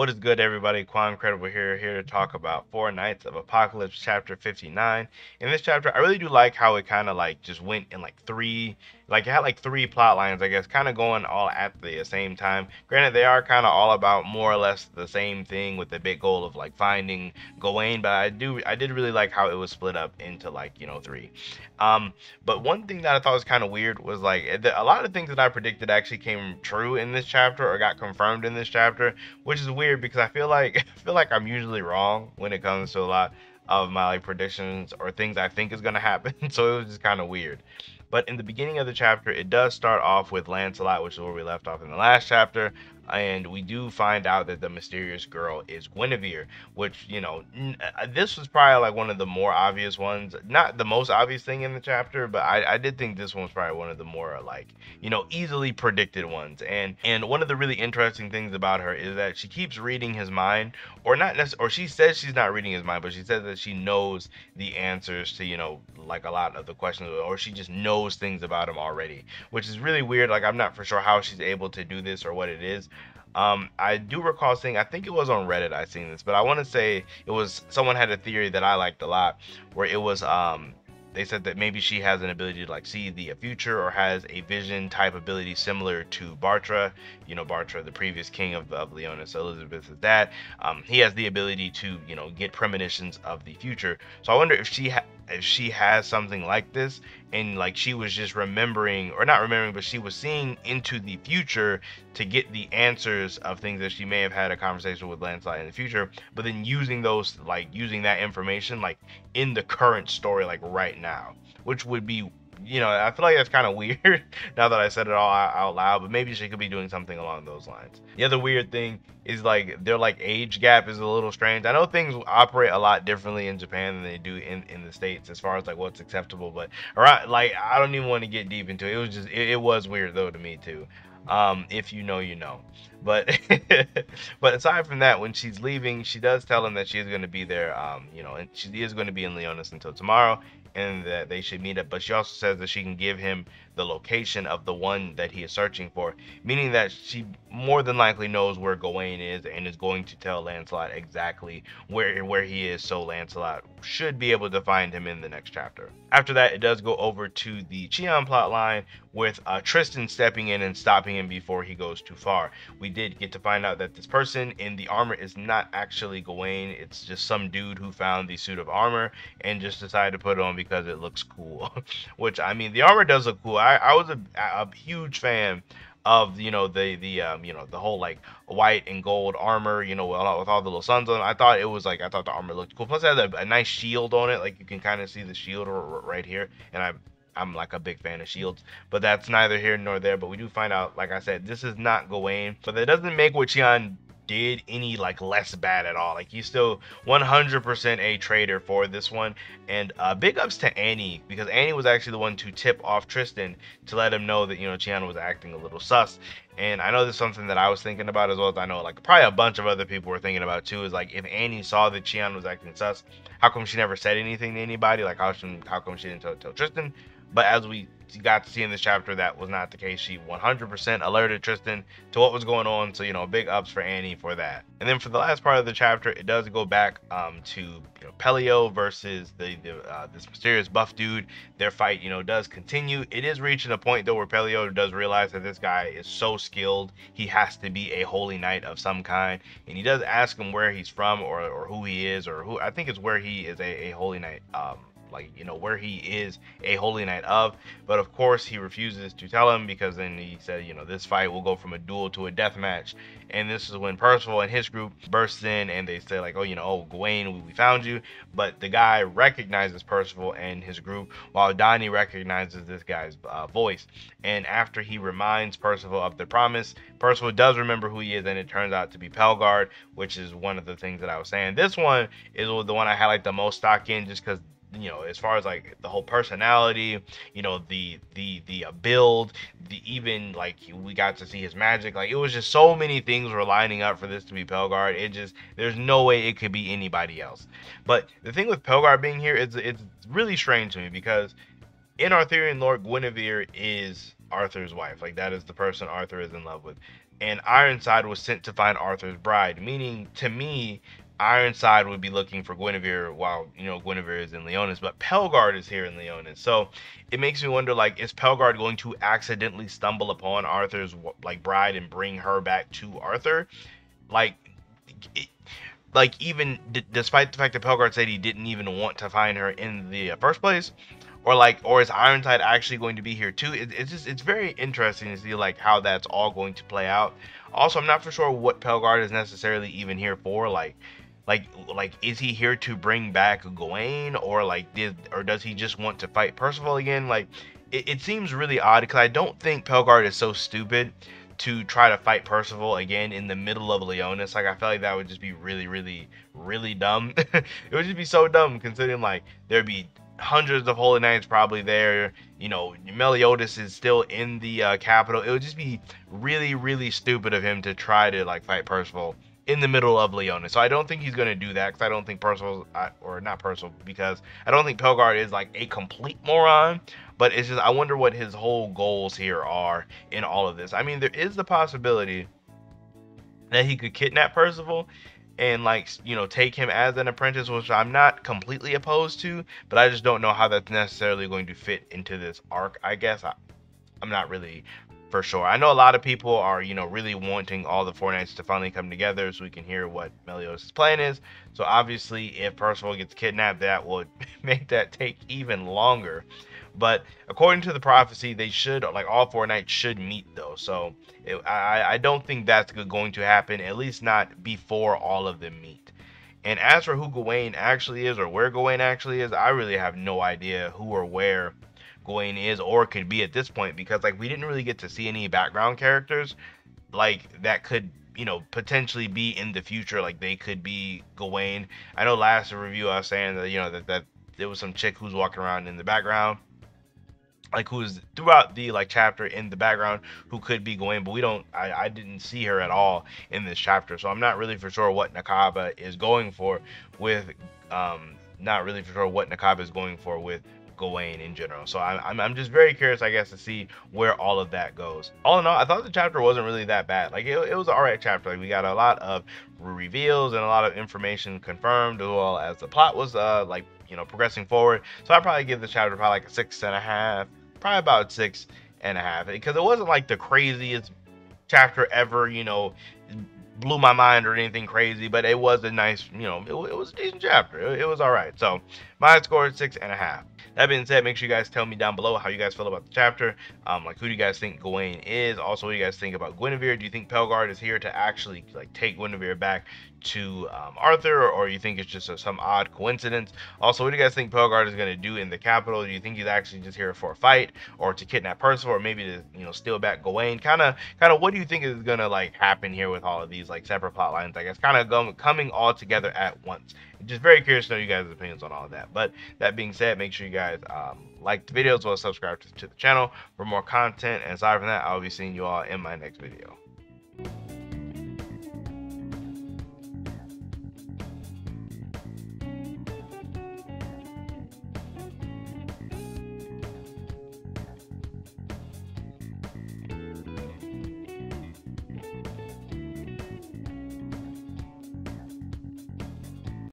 What is good, everybody? Quancredible here, here to talk about Four Knights of Apocalypse, chapter 59. In this chapter, I really do like how it kind of like just went in like three, like it had like three plot lines, I guess, kind of going all at the same time. Granted, they are kind of all about more or less the same thing with the big goal of like finding Gawain, but I do, I did really like how it was split up into like, you know, three. Um, but one thing that I thought was kind of weird was like a lot of things that I predicted actually came true in this chapter or got confirmed in this chapter, which is weird because I feel like I feel like I'm usually wrong when it comes to a lot of my like predictions or things I think is gonna happen. so it was just kind of weird. But in the beginning of the chapter, it does start off with Lancelot, which is where we left off in the last chapter and we do find out that the mysterious girl is Guinevere, which you know uh, this was probably like one of the more obvious ones, not the most obvious thing in the chapter, but I, I did think this one was probably one of the more like you know easily predicted ones. And and one of the really interesting things about her is that she keeps reading his mind, or not necessarily, or she says she's not reading his mind, but she says that she knows the answers to you know like a lot of the questions, or she just knows things about him already, which is really weird. Like I'm not for sure how she's able to do this or what it is, um, I do recall seeing, I think it was on Reddit I seen this, but I want to say it was someone had a theory that I liked a lot, where it was um, they said that maybe she has an ability to like see the future or has a vision type ability similar to Bartra. You know, Bartra, the previous king of, of Liones, Elizabeth's dad. Um, he has the ability to you know get premonitions of the future. So I wonder if she ha- if she has something like this and like she was just remembering or not remembering but she was seeing into the future to get the answers of things that she may have had a conversation with Lancelot in the future but then using those like using that information like in the current story like right now which would be you know, I feel like that's kind of weird now that I said it all out loud, but maybe she could be doing something along those lines. The other weird thing is like their like age gap is a little strange. I know things operate a lot differently in Japan than they do in in the states as far as like what's acceptable, but right, like I don't even want to get deep into it. It was just it, it was weird though to me too. Um, if you know, you know. But but aside from that, when she's leaving, she does tell him that she is going to be there. Um, you know, and she is going to be in Liones until tomorrow, and that they should meet up. But she also says that she can give him the location of the one that he is searching for, meaning that she more than likely knows where Gawain is and is going to tell Lancelot exactly where where he is, so Lancelot should be able to find him in the next chapter. After that, it does go over to the Chion plot line with uh, Tristan stepping in and stopping him before he goes too far. We did get to find out that this person in the armor is not actually Gawain. It's just some dude who found the suit of armor and just decided to put it on because it looks cool. Which I mean, the armor does look cool. I, I was a, a huge fan of you know the the um you know the whole like white and gold armor you know with all, with all the little suns on. I thought it was like I thought the armor looked cool. Plus it has a, a nice shield on it, like you can kind of see the shield right here, and I. I'm like a big fan of shields, but that's neither here nor there. But we do find out, like I said, this is not Gawain, but that doesn't make what Chion did any like less bad at all. Like he's still 100% a traitor for this one. And uh, big ups to Annie because Annie was actually the one to tip off Tristan to let him know that you know Chiana was acting a little sus. And I know this is something that I was thinking about as well as I know like probably a bunch of other people were thinking about too. Is like if Annie saw that Chiana was acting sus, how come she never said anything to anybody? Like how she, how come she didn't tell, tell Tristan? But as we got to see in this chapter that was not the case. She 100% alerted Tristan to what was going on. So, you know, big ups for Annie for that. And then for the last part of the chapter, it does go back um, to you know, Peleo versus the, the uh, this mysterious buff dude. Their fight, you know, does continue. It is reaching a point though where Peleo does realize that this guy is so skilled, he has to be a holy knight of some kind. And he does ask him where he's from or, or who he is or who I think it's where he is a, a holy knight. Um, like you know where he is a holy knight of. But of course he refuses to tell him because then he said you know this fight will go from a duel to a death match. And this is when percival and his group bursts in and they say like oh you know oh gawain we found you. But the guy recognizes percival and his group while donny recognizes this guy's uh, voice. And after he reminds percival of the promise percival does remember who he is and it turns out to be pellegarde which is one of the things that i was saying. This one is the one i highlight the most stock in just because you know as far as like the whole personality you know the the the uh, build the even like we got to see his magic like it was just so many things were lining up for this to be pellegarde it just there's no way it could be anybody else. But the thing with pellegarde being here is it's really strange to me because in arthurian lore guinevere is arthur's wife. Like that is the person arthur is in love with. And Ironside was sent to find Arthur's bride. Meaning, to me, Ironside would be looking for Guinevere while you know Guinevere is in Liones, but Pellegarde is here in Liones. So it makes me wonder like is Pellegarde going to accidentally stumble upon Arthur's like bride and bring her back to Arthur? Like it, like even d- despite the fact that Pellegarde said he didn't even want to find her in the uh, first place, or like or is Ironside actually going to be here too? It, it's just it's very interesting to see like how that's all going to play out. Also, I'm not for sure what Pellegarde is necessarily even here for. Like like like is he here to bring back Gawain or like did or does he just want to fight Percival again? Like it, it seems really odd because I don't think Pellegarde is so stupid to try to fight Percival again in the middle of Liones. Like I feel like that would just be really, really, really dumb. it would just be so dumb considering like there'd be hundreds of holy knights probably there. You know, Meliodas is still in the uh, capital. It would just be really, really stupid of him to try to like fight Percival in the middle of Leona. So I don't think he's going to do that because I don't think Percival, or not Percival, because I don't think Pellegarde is like a complete moron. But it's just, I wonder what his whole goals here are in all of this. I mean, there is the possibility that he could kidnap Percival and like you know take him as an apprentice which i'm not completely opposed to but i just don't know how that's necessarily going to fit into this arc i guess I, i'm not really for sure. I know a lot of people are, you know, really wanting all the four knights to finally come together so we can hear what Meliodas' plan is. So obviously, if Percival gets kidnapped, that would make that take even longer. But according to the prophecy, they should, like all four knights should meet though. So it, I, I don't think that's going to happen, at least not before all of them meet. And as for who Gawain actually is or where Gawain actually is, I really have no idea who or where Gawain is or could be at this point because like we didn't really get to see any background characters like that could you know potentially be in the future like they could be Gawain. I know last review I was saying that you know that that there was some chick who's walking around in the background like who's throughout the like chapter in the background who could be Gawain, but we don't I, I didn't see her at all in this chapter. So I'm not really for sure what Nakaba is going for with um not really for sure what Nakaba is going for with Gawain in general. So I'm, I'm, just very curious, I guess, to see where all of that goes. All in all, I thought the chapter wasn't really that bad. Like it, it was an alright chapter. Like we got a lot of reveals and a lot of information confirmed, as well as the plot was uh like you know progressing forward. So I probably give the chapter probably like a six and a half, probably about six and a half, because it wasn't like the craziest chapter ever. You know, blew my mind or anything crazy, but it was a nice, you know, it, it was a decent chapter. It, it was all right. So my score is six and a half. That being said, make sure you guys tell me down below how you guys feel about the chapter. Um, like who do you guys think Gawain is? Also, what do you guys think about Guinevere? Do you think Pellegarde is here to actually like take Guinevere back to um, Arthur, or, or you think it's just a, some odd coincidence? Also, what do you guys think Pellegarde is going to do in the capital? Do you think he's actually just here for a fight, or to kidnap Percival, or maybe to you know steal back Gawain? Kind of, kind of, what do you think is going to like happen here with all of these like separate plot lines? I guess kind of coming all together at once. Just very curious to know you guys' opinions on all of that. But that being said, make sure you guys um, like the video as well subscribe to, to the channel for more content. And aside from that, I'll be seeing you all in my next video.